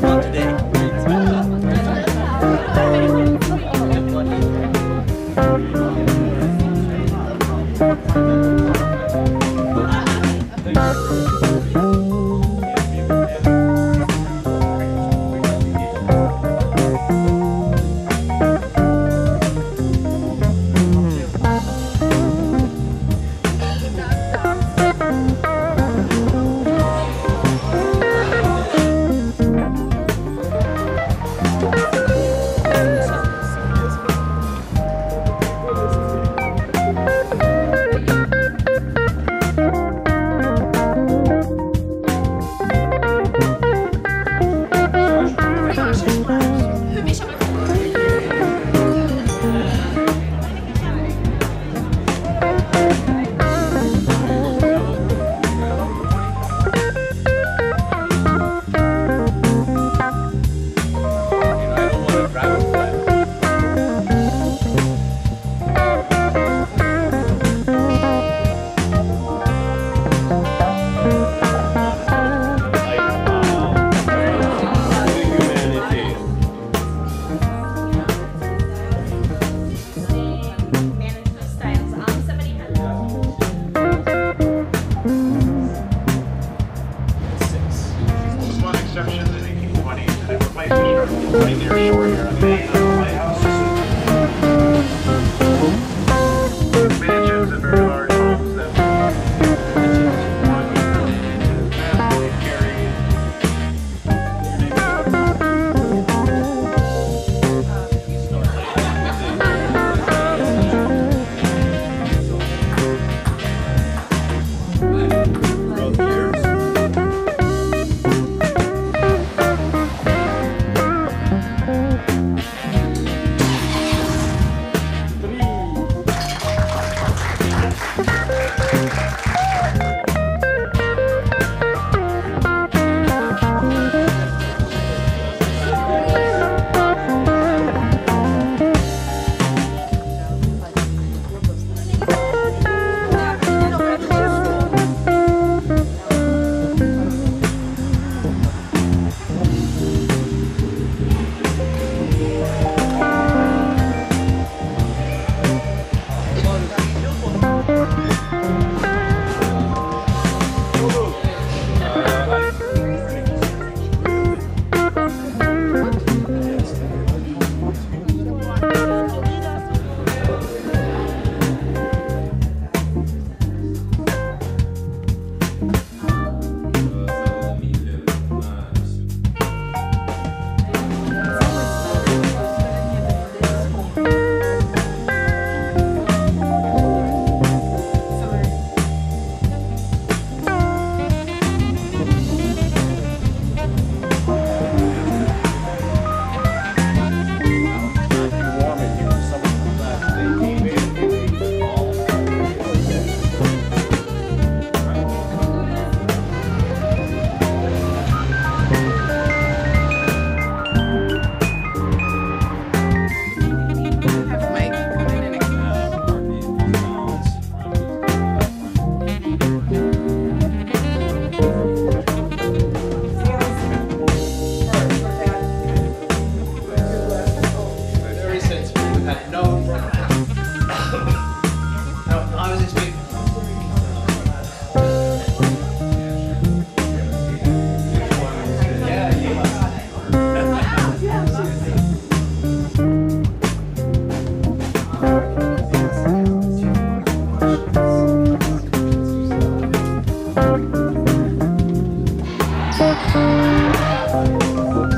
What Right there, short here. Thank you.